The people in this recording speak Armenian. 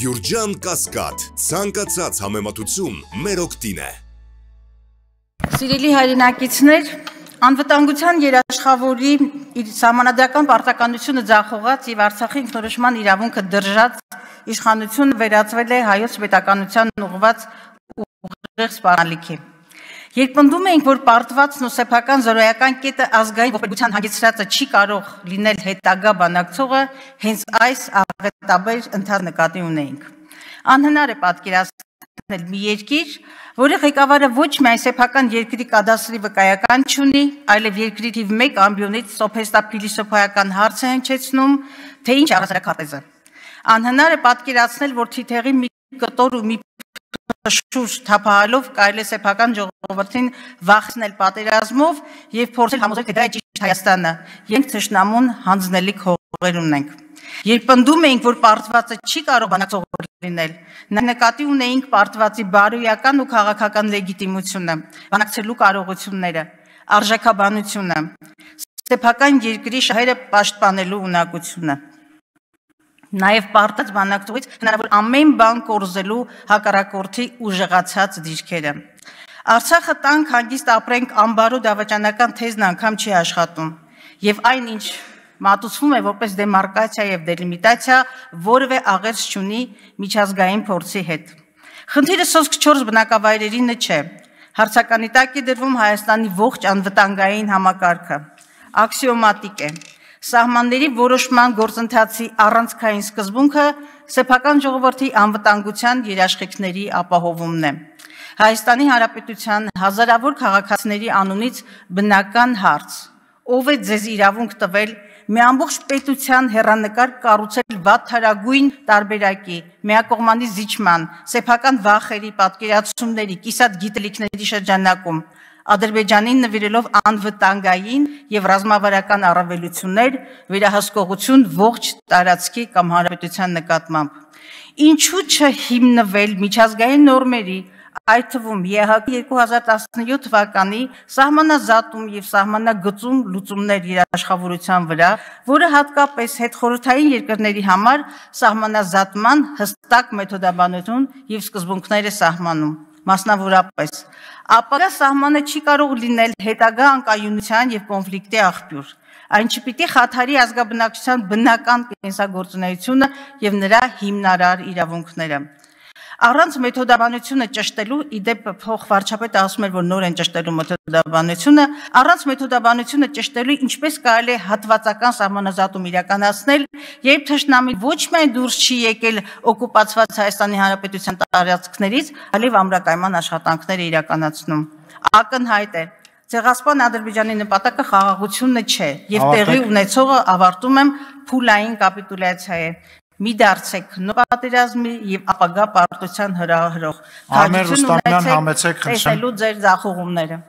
Գյուրջան Կասկադ, ցանկացած համեմատություն մեր օգտին է։ Սիրելի հայրենակիցներ, անվտանգության երաշխավորի իր համանadrական պարտականությունը ձախողած եւ Արցախի ինքնորոշման իրավունքը դրժած իշխանությունը վերածվել է հայոց պետականության ուղված ուղիղ սպառնալիքի։ Երբ պնդում էինք, որ պարտվածն ու սեփական զորոյական կետը ազգային ողբերգության հագեցրածը չի կարող լինել հետագա բանակցողը, հենց այս աղետաբեր ընթաց նկատի ունեինք։ Անհնար է պատկերացնել մի երկիր, որի ղեկավարը ոչ միայն սեփական երկրի կադաստրի վկայական չունի, այլև երկրի թիվ 1 ամբիոնից սոփեստա փիլիսոփայական հարց է հնչեցնում, թե ինչ առասարակապեզը։ Անհնար է պատկերացնել, որ թիթեղի մի կտոր ու մի շուշ թափահալով կարելի է սեփական ժողովրդին վախեցնել պատերազմով եւ փորձել համոզել, թե դա է ճիշտ Հայաստանը։ Մենք ճշնամուն հանձնելիք հողեր ունենք։ Երբ պնդում էինք, որ պարտվածը չի կարող բանակցող լինել, նա նկատի ունեինք պարտվածի բարոյական ու քաղաքական լեգիտիմությունը, բանակցելու կարողությունները, արժեքաբանությունը, սեփական երկրի շահերը պաշտպանելու ունակությունը նաև պարտած բանակցողից հնարավոր ամեն բան կորզելու հակառակորդի ուժեղացած դիրքերը։ Արցախը տանք հանգիստ ապրենք ամբարու դավաճանական թեզն անգամ չի աշխատում։ Եվ այնինչ մատուցվում է որպես դեմարկացիա եւ դելիմիտացիա, որևէ աղերս չունի միջազգային փորձի հետ։ Խնդիրը սոսկ 4 բնակավայրերինը չէ։ Հարցականի տակ է դրվում Հայաստանի ողջ անվտանգային համակարգը։ Աքսիոմատիկ է Սահմանների որոշման գործընթացի առանցքային սկզբունքը սեփական ժողովրդի անվտանգության երաշխիքների ապահովումն է։ Հայաստանի Հանրապետության հազարավոր քաղաքացիների անունից բնական հարց. ով է ձեզ իրավունք տվել մի ամբողջ պետության հերանեկար կառուցել վաթարագույն տարբերակի, միակողմանի զիջման, սեփական վախերի, պատկերացումների, կիսատ գիտելիքների շրջանակում Ադրբեջանին նվիրելով անվտանգային եւ ռազմավարական առավելություններ, վերահսկողություն ողջ տարածքի կամ հանրապետության նկատմամբ։ Ինչու չհիմնվել միջազգային նորմերի, այդ թվում ԵՀԿ 2017 թվականի սահմանազատում եւ սահմանագծում լուծումներ երաշխավորության վրա, որը հատկապես հետխորհրդային երկրների համար սահմանազատման հստակ մեթոդաբանություն եւ սկզբունքներ է սահմանում մասնավորապես ապա սահմանը չի կարող լինել հետագա անկայունության եւ կոնֆլիկտի աղբյուր այն չպիտի խաթարի ազգաբնակչության բնական կենսագործունեությունը եւ նրա հիմնարար իրավունքները Առանց մեթոդաբանությունը ճշտելու, իդեպ փոխ վարչապետը ասում էր, որ նոր են ճշտելու մեթոդաբանությունը, առանց մեթոդաբանությունը ճշտելու ինչպես կարելի է հատվածական սահմանազատում իրականացնել, երբ թշնամի ոչ միայն դուրս չի եկել օկուպացված Հայաստանի Հանրապետության տարածքներից, այլև ամրակայման աշխատանքներ է իրականացնում։ Ակնհայտ է, Ցեղասպան Ադրբեջանի նպատակը խաղաղությունը չէ եւ տեղի ունեցողը ավարտում եմ փուլային կապիտուլյացիա է մի դարձեք նպատերազմի եւ ապագա պարտության հրահրող։ Ամեն Ռուստամյան համեցեք խնդրեմ։ Տեսելու ձեր ձախողումները։